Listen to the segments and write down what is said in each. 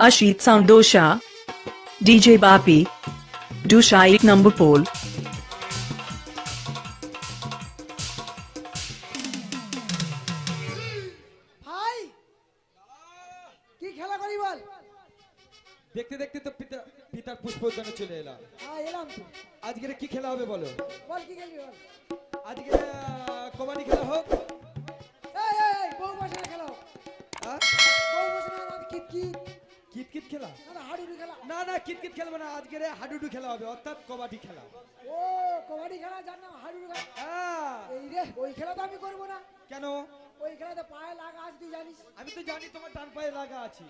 Ashit Soundosha, DJ Bapi, Dusha एक number pole. ভাই কি খেলা বল? দেখতে দেখতে তো পিতা পিতার পুষ্পদানে চলে এলাম। হ্যাঁ এলাম তো। আজকে কি খেলা হবে বলো? বল কি খেলবি বল? আজকে কবাডি খেলা হোক খেলা খেলবে না আজকে রে হাডুডু খেলা হবে অর্থাৎ কবাডি খেলা। ও কবাডি খেলা যার নাম হাডুডু খেলা। হ্যাঁ। এই রে ওই খেলা তো আমি করব না। কেন? ওই খেলাতে পায়ে লাগা আছে তুই জানিস? আমি তো জানি তোমার ডান পায়ে লাগা আছে।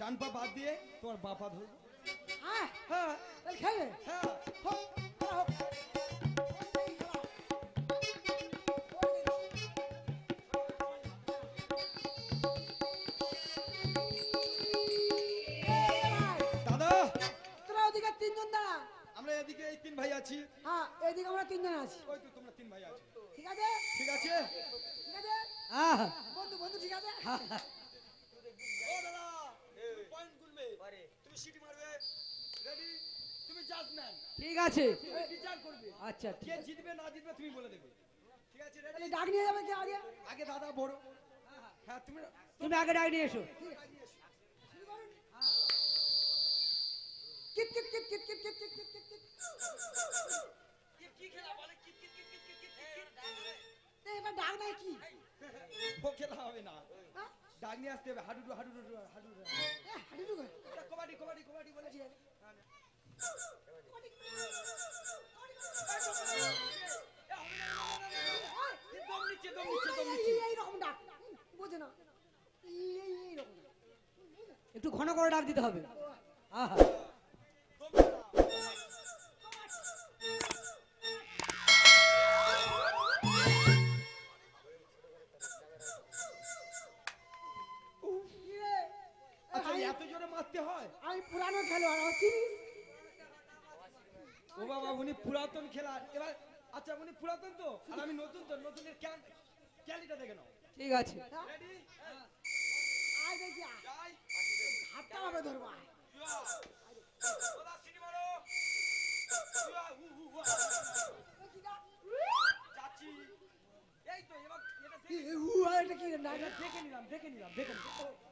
ডান পা বাদ দিয়ে তোমার বাপা ধরবো। হ্যাঁ। হ্যাঁ খেলে হ্যাঁ। হোক দাঁড়া আমরা এদিকে এই তিন ভাই আছি। হ্যাঁ এদিকে আমরা তিনজন আছি। ওই তো তোমরা তিন ভাই আছো। ঠিক আছে? ঠিক আছে? ঠিক আছে? বন্ধু বন্ধু ঠিক আছে? ও দাদা পয়েন্ট গুনবে। তুমি সিটি মারবে। রেডি তুমি জাজম্যান ঠিক আছে। বিচার করবে। আচ্ছা কে জিতবে না জিতবে তুমি বলে দেবে। ঠিক আছে রেডি ডাক নিয়ে যাবে কে আগে? আগে দাদা বড়। হ্যাঁ তুমি তুমি আগে ডাক নিয়ে এসো। কিট কিট কিট কিট কিট কিট কিট কিট কিট কি খেলা বলে ডাক নাই কি ও খেলা হবে না? ডাক আসতে হবে হাডুডু হাডুডু হাডুডু। এটা কবাডি কবাডি কবাডি বলেছি একটু ঘন করে ডাক দিতে হবে আহা এত হয়। আমি পুরানো খেলোয়াড় চিনিস ও বাবা উনি পুরাতন খেলার এবার আচ্ছা উনি পুরাতন তো? আর আমি নতুন তো? নতুনের ক্যান ক্যালিটা দেখে নাও। ঠিক আছে। রেডি আয় দেখি আয়। হাতটা হবে ধরবো এই তো এবার এটা- দেখে নিলাম দেখে নিলাম দেখে নিলাম।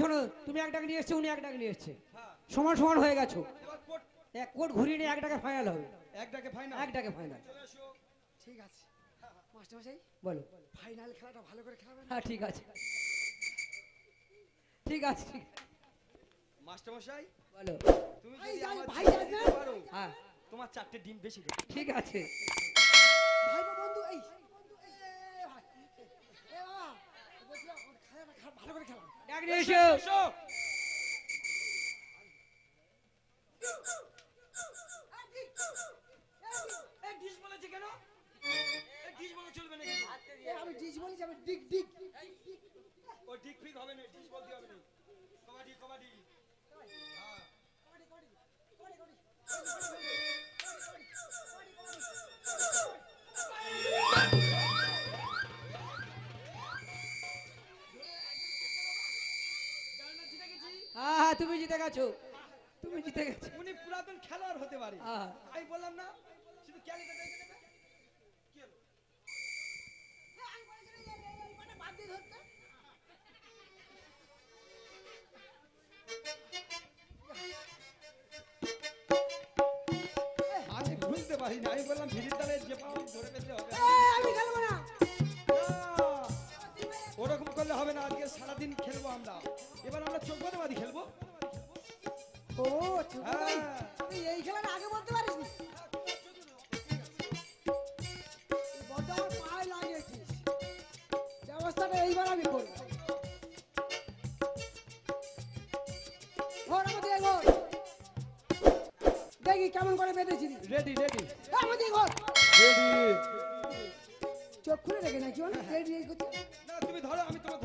শোনো তুমি এক ডাক নিয়ে এসছো উনি এক ডাক নিয়ে এসছে। হ্যাঁ সমান সমান হয়ে গেছো। এক কোট ঘুরিয়ে নিয়ে এক ডাকে ফাইনাল হবে। এক ডাকে ফাইনাল এক ডাকে ফাইনাল ঠিক আছে। মাস্টারমশাই বলো। ফাইনাল খেলাটা ভালো করে খেলাবেন হ্যাঁ ঠিক আছে। ঠিক আছে ঠিক আছে। মাস্টার মশাই বলো। তুমি যদি আমার ভাই, জিতে না? হ্যাঁ। তোমার চারটে ডিম বেশি ঠিক আছে। ভালো করে খেলাম। ডাক নিয়ে এসো এসো। আমি ডিস বলি যাবে ডিক ডিক ও ডিক ফিক হবে না ডিস বলতে হবে না। কবাডি কবাডি হ্যাঁ কবাডি কবাডি কবাডি। কবাডি কবাডি কবাডি। তুমি জিতে গেছো। তুমি জিতে গেছো। উনি পুরাতন খেলোয়াড় হতে পারে। আমি বললাম না শুধু ক্যালিটা দেখে নেবে। আমি বুঝতে পারি না আমি বললাম ভিড়ির তালে যে পাও ধরে ফেলতে হবে। আমি খেলব না। না, ওরকম করলে হবে না আজকে সারাদিন খেলব আমরা। এবার আমরা চোখ বাদে বাদি খেলব। ও ছোট ভাই। তুই এই খেলাটা আগে বলতে পারিস নি বড্ড আমার পায়ে লাগিয়েছিস। ব্যবস্থাটা এইবার আমি করব। দেখি কেমন করে বেঁধেছিলি। রেডি রেডি আমাদের ঘর। রেডি চোখ খুলে রেখে নাকি রেডি না তুমি ধরো আমি তোমার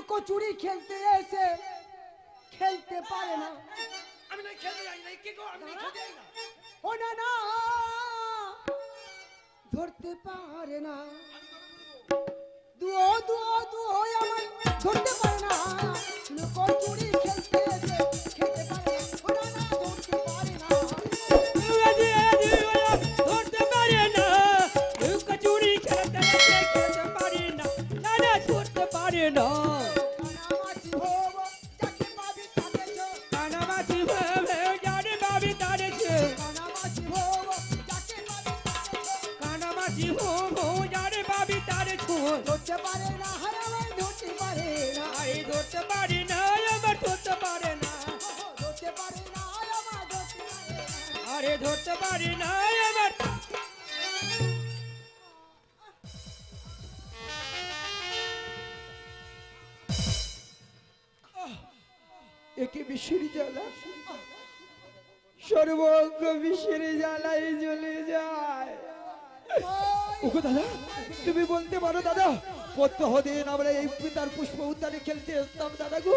আরে লুকো চুরি খেলতে এসে খেলতে পারে না আমি না খেলতে যাই না কি গো আমি খেলতে যাই না। ও না না। ধরতে পারে না। দুও দুও দুও আমার ধরতে পারে না। খেলতে এসে খেলতে পারে ধরতে পারে না হারাবে ধরতে পারে না। আরে ধরতে পারি না আমার ধরতে পারে না। ধরতে পারে না আমার আরে ধরতে পারে না একে বিষের জ্বালা। সর্বঙ্গ বিষের জ্বালাই জ্বলে যায়। ওগো দাদা তুমি বলতে পারো দাদা প্রত্যহ দিন আমরা এই পিতার পুষ্প উদ্যানে খেলতে আসতাম দাদা গো।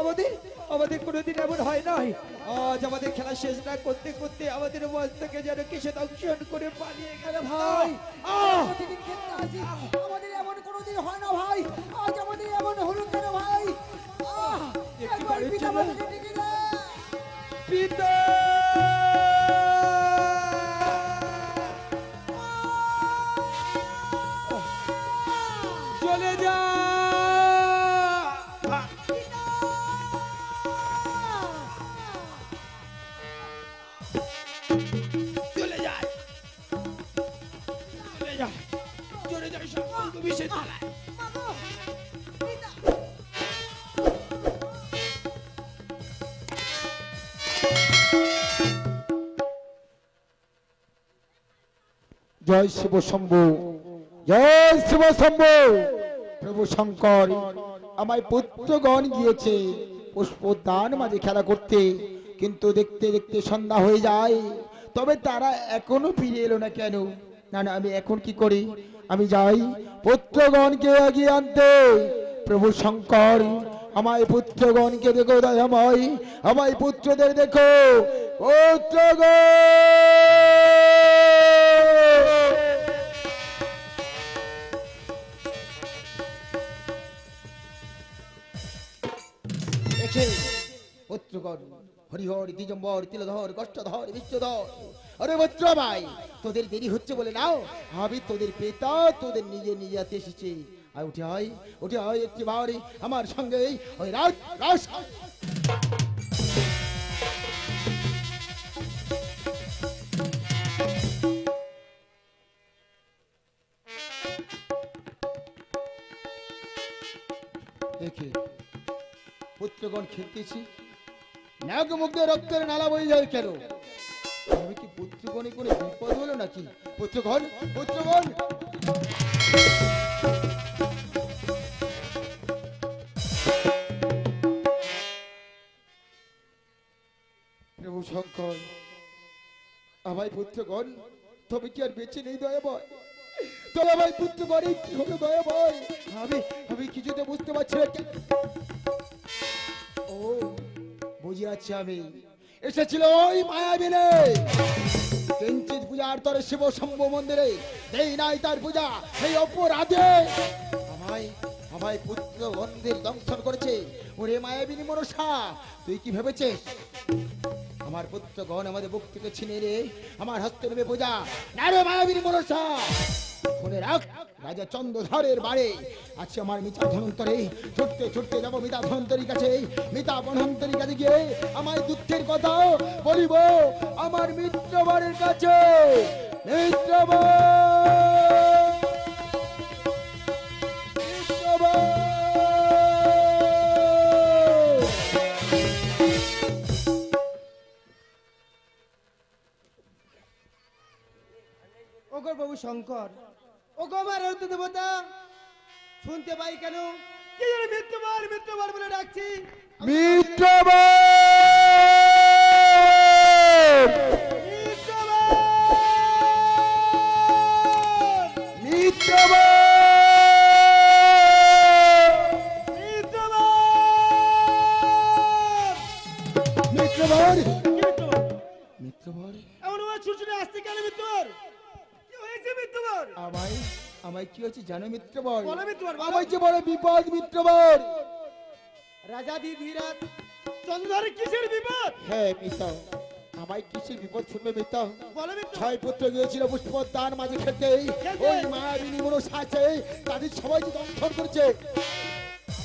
আমাদের আমাদের কোনোদিন এমন হয় নাই। আজ আমাদের খেলা শেষ না করতে করতে আমাদের মঞ্চ থেকে যেন কিসে দংশন করে পালিয়ে গেল। ভাই আমাদের এমন কোনোদিন হয় না ভাই। আজ আমাদের এমন হলো কেন ভাই? আহ, একবার বাড়ির পিতা ছেলে। মাতাকে জয় শিব শম্ভু। জয় শিব শম্ভু। প্রভু শঙ্কর, আমায় পুত্রগণ গিয়েছে, পুষ্পদান মাঝে খেলা করতে। কিন্তু দেখতে দেখতে সন্ধ্যা হয়ে যায়। তবে তারা এখনও ফিরে এলো না কেন? না না, আমি এখন কি করি? আমি যাই পুত্রগণকে এগিয়ে আনতে। প্রভু শঙ্কর, আমায় পুত্রগণকে দেখো দয়াময়। আমায় পুত্রদের দেখো। পুত্রগণ! দেখে পুত্রগণ, হরিহর দিজম্বর তিলধর, কষ্টধর বিশ্বধর আরে বত্র ভাই, তোদের দেরি হচ্ছে বলে নাও। আমি তোদের পেতা, তোদের নিজে নিজে হাতে এসেছি। আর উঠে হয় উঠে হয় একটি বাড়ি আমার সঙ্গে ওই রাজ রাজ। খেলতেছি নাগ মুখে রক্তের নালা বয়ে যায় কেন? আমি কি পুত্রগণে কোনো বিপদ হলো নাকি? পুত্রগণ পুত্রগণ! প্রভু শঙ্কর, আমায় পুত্রগণ, তবে কি আর বেঁচে নেই দয়া ভয় তবে আমার পুত্রগণে কি হলো দয়া ভয় আমি আমি কিছুতে বুঝতে পারছি না। কি- ও বুঝে আছি আমি। এসেছিল ওই মায়াবিনে। কিঞ্চিত পূজার তরে শিব শম্ভ মন্দিরে। দেই নাই তার পূজা, সেই অপরাধে। আমায় আমায় পুত্র মন্দির দংশন করেছে। ওরে মায়াবিনী মনসা, তুই কি ভেবেছিস? আমার পুত্র পুত্রগণ আমাদের বুক থেকে ছিনে রে আমার হস্তে নেবে পূজা। না রে মায়াবিনী মনসা। শুনে রাখ, রাজা চন্দ্রধরের বাড়ি। আছে আমার মিতা ধনন্তরে। ছুটতে ছুটতে যাব মিতা ধনন্তরীর কাছে। মিতা ধনন্তরীর কাছে গিয়ে আমার দুঃখের কথা বলিব। আমার মিত্রবারের কাছে। মিত্রবার বাবু শঙ্কর। ওগো আমার দেবতা শুনতে পাই কেন? কি জানি মৃত্যুবার মৃত্যুবার বলে ডাকছি। এমন আমার ছুটছুটে আসতে কেন মৃত্যুবার কি হয়েছে মৃত্যুবার আমায় আমায় কি হচ্ছে জানো মিত্রবার বলো মিত্রবার, আমায় যে বড় বিপদ মিত্রবার রাজা ধীরাজ চন্দ্রধারে কিসের বিপদ? হ্যাঁ মিতা আমায় কিসের বিপদ শুনবে মিতা? ছয় পুত্র গিয়েছিল পুষ্পদান মাঝে? ওই মায়াবিনী তাদের সবাই যে দংশন করছে।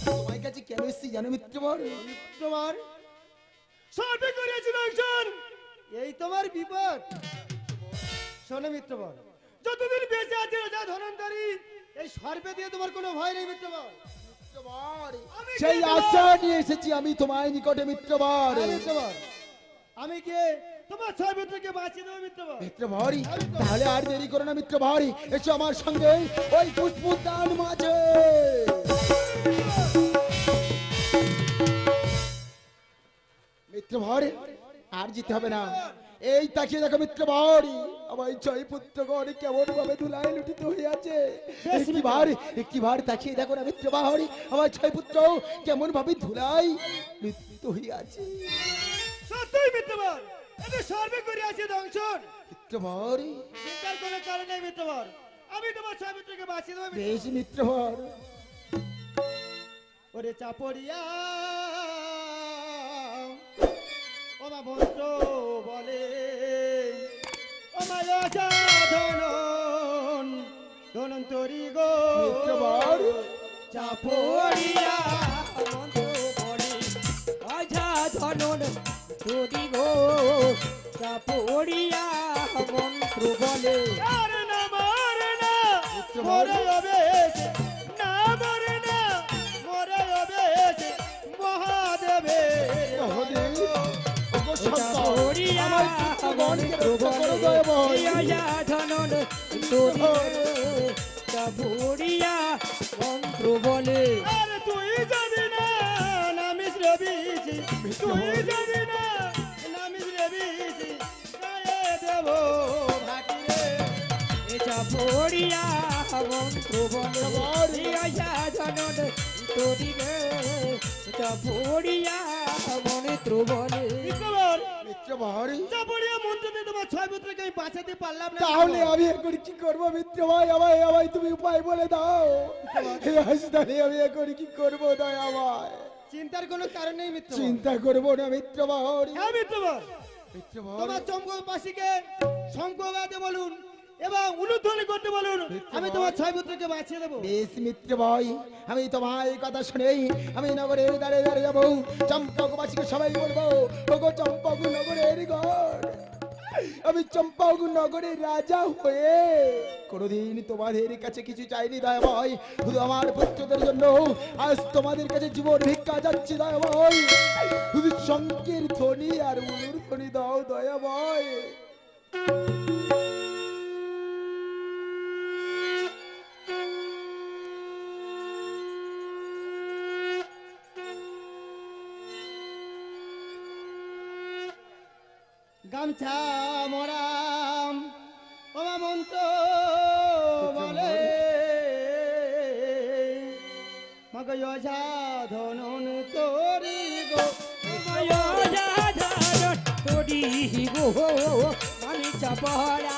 তোমার কাছে কেন এসছি জানো মিত্রবর তোমার সবে করেছি দংশন এই তোমার বিপদ। শোনো মিত্রবর যতদিন বেঁচে আছে রাজা ধনন্তরী এই সর্বে দিয়ে তোমার কোনো ভয় নেই মিত্রবর। আমি সেই আশা নিয়ে এসেছি আমি তোমার নিকটে মিত্রবর। হ্যাঁ, মিত্রবর। আমি কে তোমার ছয় মিত্রকে বাঁচিয়ে দেবো মিত্রবর। মিত্রবরি। তাহলে আর দেরি করো না এসো আমার সঙ্গে ওই পুষ্পদান মাঝে। মিত্রভর আর যেতে হবে না। এই তাকিয়ে দেখো মিত্রভরি আমার ছয় পুত্রগণ কেমন ভাবে ধুলায় লুটিত হয়ে আছে একটি ভার একটি ভার তাকিয়ে দেখো না মিত্র মিত্রবাহরি আমার ছয় পুত্র কেমন ভাবে ধুলাই লুটিত হয়ে আছে সত্যই মিত্রবর এতে সর্বে করে আছে দংশন মিত্রভরি চিন্তার কোনো কারণ নেই মিত্রবর আমি তোমার ছয় মিত্রকে বাঁচিয়ে দেবো মিত্রবর। বেশ মিত্রভর ওরে চাপড়িয়া ও মা মন্ত্র বলে। ও মা রাজা ধনন ধনন্তরি গো। চাপড়িয়া মন্ত্র বলে। অঝা ধনন তোরি গো। চাপড়িয়া মন্ত্র বলে। মার না মরে না? মরে মহাদেবের পুত্রগণকে মন্ত্র বলে তুই যাবি না নামিস রবিছি তুই যাবি না নামিস গায়ে দেব ভাটি রে এটা পড়িয়া মন্ত্র বলে আশা ধনন তোরি গে এটা পড়িয়া মন্ত্র বলে মিত্রবর, চাপড়িয়া মন্ত্র তোমার ছয় পুত্রকে আমি বাঁচাতে পারলাম না তাহলে আমি এখন কি করব মিত্র ভাই? আমায় আমায় তুমি উপায় বলে দাও। এই হাসতালে আমি এখন কি করব দয়া আমায় চিন্তার কোনো কারণ নেই মিত্র চিন্তা করব না মিত্র ভাই। হ্যাঁ মিত্রবর মিত্র তোমার চম্পবাসীকে শঙ্খ বাজতে বলুন এবং উলুধ্বনি করতে বলুন আমি তোমার ছয় পুত্রকে বাঁচিয়ে দেবো। বেশ মিত্র ভাই আমি তোমার এই কথা শুনেই আমি নগরের দাঁড়িয়ে দাঁড়িয়ে যাব। চম্পকবাসীকে সবাই বলব ওগো চম্পক নগরের ঘর আমি চম্পক নগরের রাজা হয়ে কোনোদিন তোমাদের কাছে কিছু চাইনি দয়া ভাই শুধু আমার পুত্রদের জন্য আজ তোমাদের কাছে জীবন ভিক্ষা যাচ্ছি দয়া ভাই শুধু শঙ্কের ধ্বনি আর উলুর ধ্বনি দাও দয়া ভাই গামছা মরাম। ওমা মন্ত্র বলে। মগ যা ধনন তোরি গো। তোরি গো। আমি চাপড়া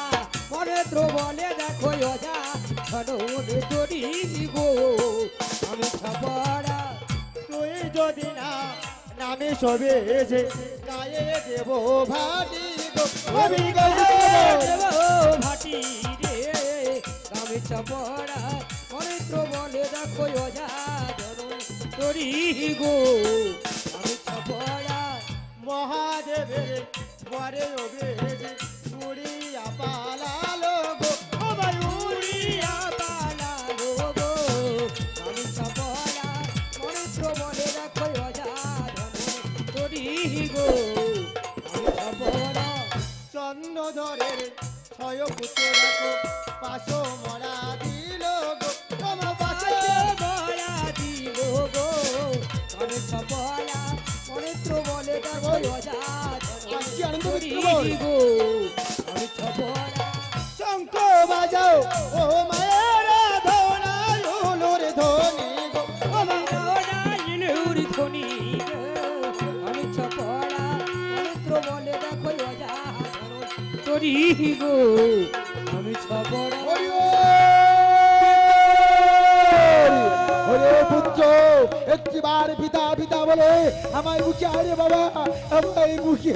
মন্ত্র বলে দেখো অজা ধনন তোরি গো। আমি চাপড়া তুই যদি না নামে সবে এসে গায়ে দেব ভাটি গো। আমি গায়ে দেব ভাটি রে। গামছা মনে তো বলে দেখো ওজা জরুন তোরি গো। গামছা চপড়া মহাদেবের বরে ওবেজ ছয় পুত্র রাখো পাশো গো। আমি পুত্র একটিবার পিতা পিতা বলে আমায় বুকে আরে বাবা আমায় বুকে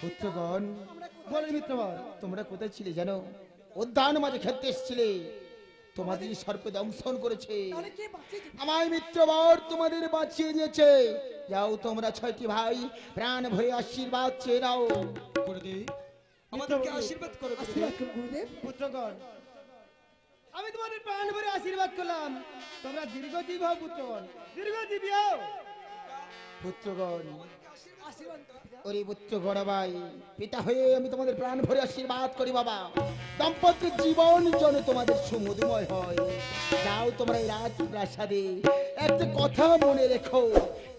পুত্রগণ বলে মিত্রবর তোমরা কোথায় ছিলে জানো? উদ্যান মাঝে খেলতে এসেছিলে। তোমাদের সর্পে দংশন করেছে। তাহলে কে বাঁচিয়েছে? আমায় মিত্রবর তোমাদের বাঁচিয়ে দিয়েছে। যাও তোমরা ছয়টি ভাই প্রাণ ভরে আশীর্বাদ চেয়ে নাও। গুরুদেব আমাদেরকে আশীর্বাদ করো গুরুদেব। আশীর্বাদ করুন গুরুদেব। পুত্রগণ আমি তোমাদের প্রাণ ভরে আশীর্বাদ করলাম। তোমরা দীর্ঘজীবী হও পুত্রগণ। দীর্ঘজীবী হও। পুত্রগণ আশীর্বাদ করুন পিতা। ওরে পুত্র গড়াবাই পিতা হয়ে আমি তোমাদের প্রাণ ভরে আশীর্বাদ করি বাবা। দাম্পত্য জীবন যেন তোমাদের সমুদময় হয়। যাও তোমরা এই রাজ প্রাসাদে একটা কথা মনে রেখো।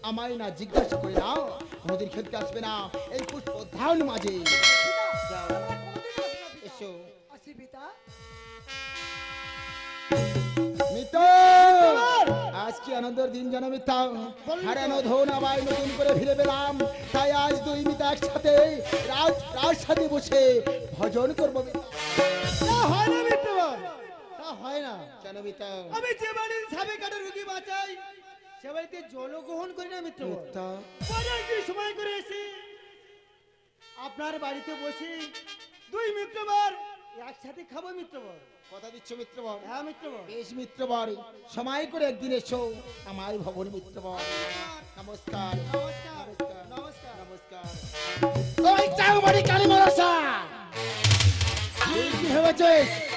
আমায় না জিজ্ঞাসা করে না কোনোদিন খেলতে আসবে না এই পুষ্প ধান মাঝে। এসো। আনন্দের দিন যেন মিথ্যা হারানো ধন আবার নতুন করে ফিরে পেলাম। তাই আজ দুই মিতা একসাথে রাজ রাজসাথে বসে ভজন করব হয় না হয় না কেন মিতা। আমি যে বাড়ির সাবে কাটা রুগী বাঁচাই। সে বাড়িতে জলগ্রহণ করি না দিন সময় করে এসে। আপনার বাড়িতে বসে দুই মিত্রবর একসাথে খাব মিত্রবর কথা দিচ্ছ মিত্রবর হ্যাঁ মিত্রবর বেশ মিত্রবর সময় করে একদিন এসো আমার ভবন মিত্রবর নমস্কার। নমস্কার। নমস্কার। নমস্কার। কালী কি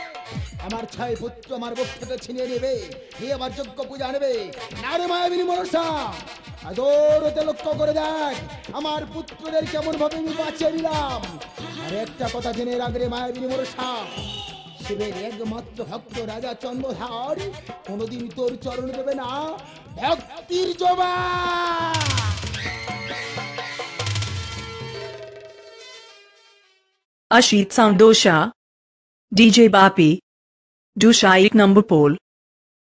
আমার ছয় পুত্র আমার বুক ছিনিয়ে নেবে, নিয়ে আমার যোগ্য পূজা নেবে। না রে মায়াবিনী মনসা আদর ওতে লক্ষ্য করে দেখ, আমার পুত্রদের কেমন ভাবে আমি বাঁচিয়ে নিলাম। আর একটা কথা জেনে রাখরে মায়াবিনী মনসা, শিবের একমাত্র ভক্ত রাজা চন্দ্রধার, কোনোদিন তোর চরণ দেবে না, ভক্তির জবা। Ashit Sound Dosha DJ Bapi Do Shaikh number poll.